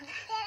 Yeah.